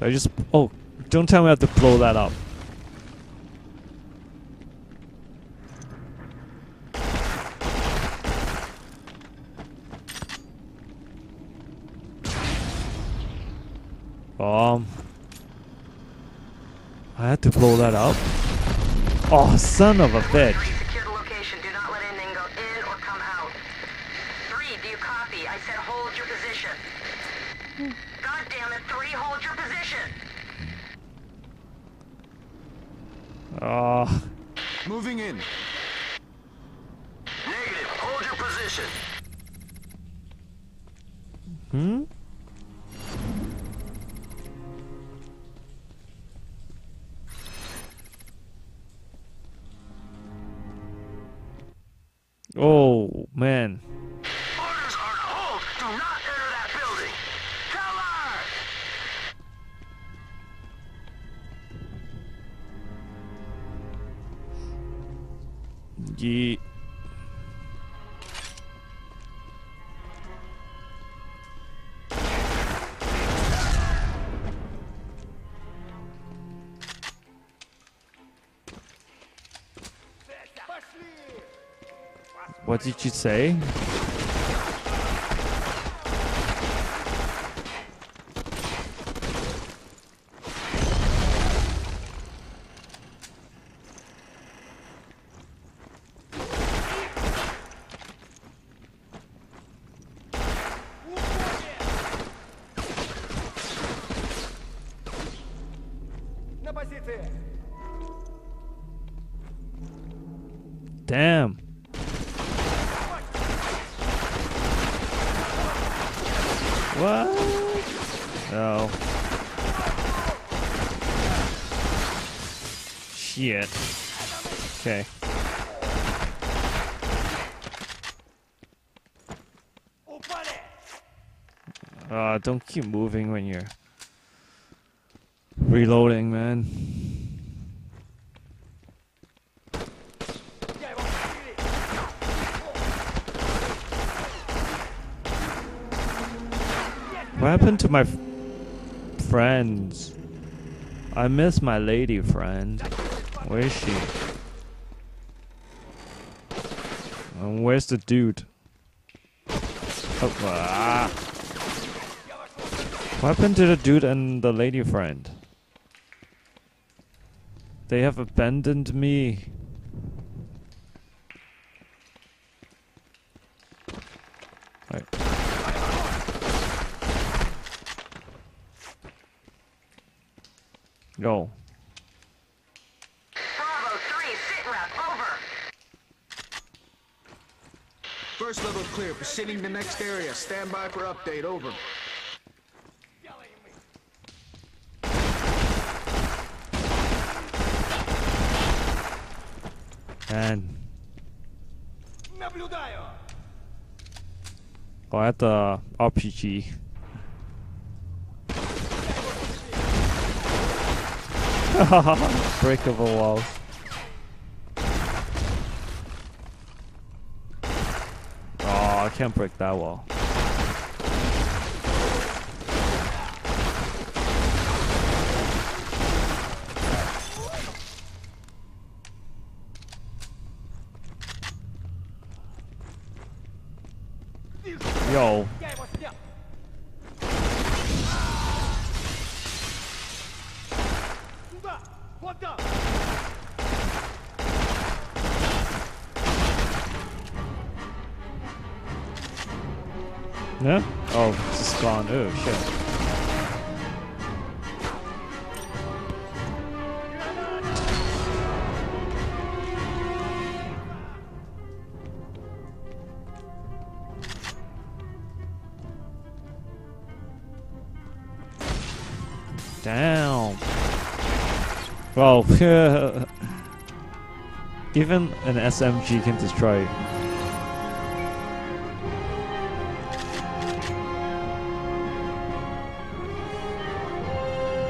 I just... Oh, don't tell me I have to blow that up. Um... I had to blow that up? Oh, son of a bitch. Three, secure the location. Do not let anything go in or come out. Three, do you copy? I said hold your position. God damn it, three, hold your position. Oh, Moving in. Negative. Hold your position. hmm? What did you say? Damn. What? Oh. Shit. Okay. Uh, don't keep moving when you're reloading, man. What happened to my friends? I miss my lady friend. Where is she? And where's the dude? Oh, ah. What happened to the dude and the lady friend? They have abandoned me. Right. Go. Bravo, three, sit rep, over. First level clear. Proceeding to next area. Stand by for update. Over. And Наблюдаю! oh, at the RPG. Breakable walls. Oh, I can't break that wall. Yo. What the? No? Oh, it's a spawn. Oh, shit. Well, even an SMG can destroy.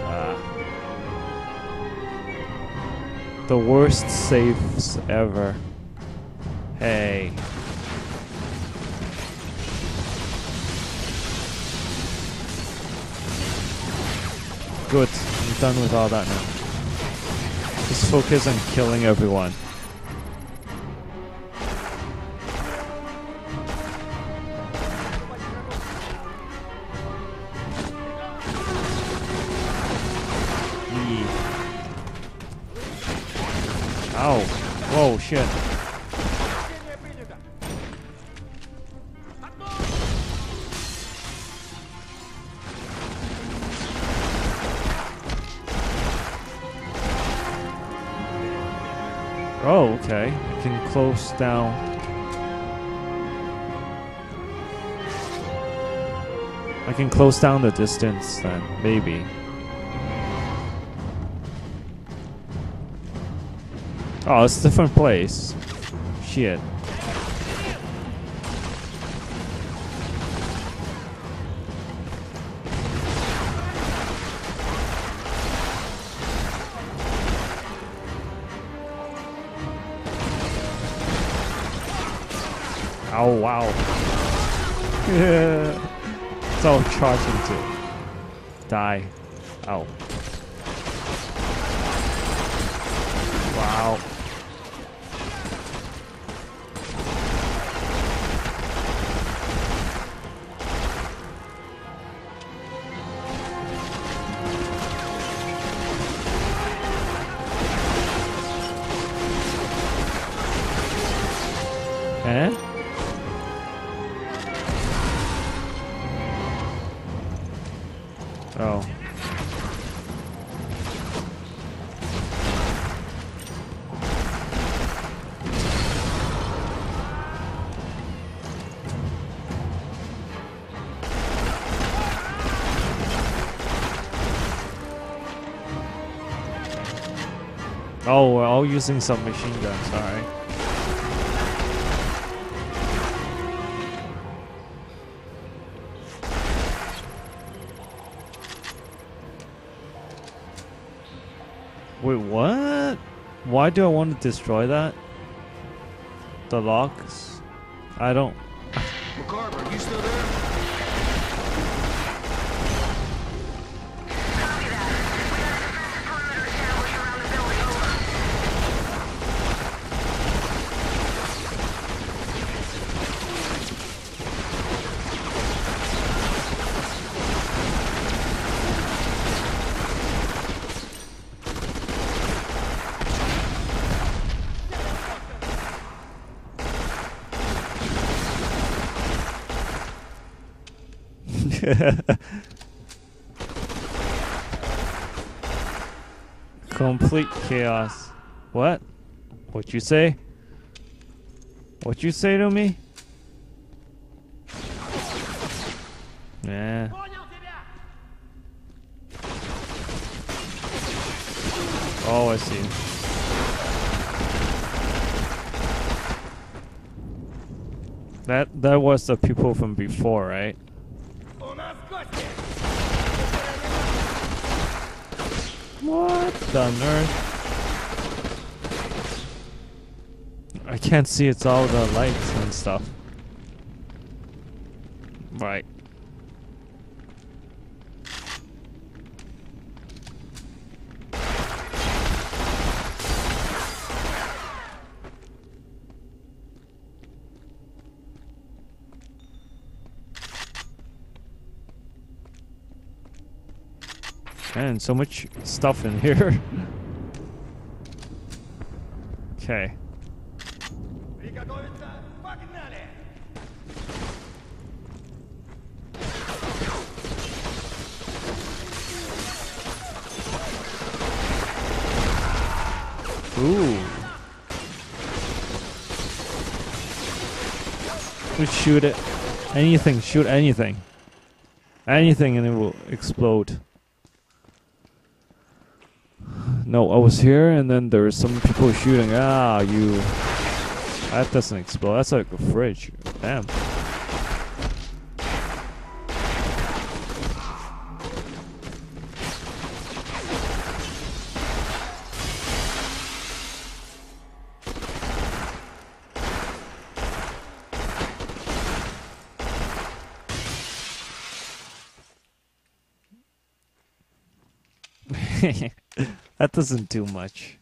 Ah. The worst saves ever. Hey. Good. I'm done with all that now. Just focus on killing everyone. Ow. Whoa, shit. Oh, okay. I can close down. I can close down the distance then, maybe. Oh, it's a different place. Shit. Oh wow. it's all charging to die. Oh. Wow. Eh? Oh, we're all using some machine guns, alright. Wait, what? Why do I want to destroy that? The locks? I don't. McCarver, you still there? Complete chaos. What? What you say? What you say to me? Yeah. Oh, I see. That that was the people from before, right? What the nerd? I can't see it's all the lights and stuff. Right. Man, so much stuff in here. okay. Ooh. We shoot it. Anything, shoot anything. Anything and it will explode. No, I was here, and then there were some people shooting. Ah, you. That doesn't explode. That's like a fridge. Damn. that doesn't do much.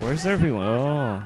Where's everyone? Oh.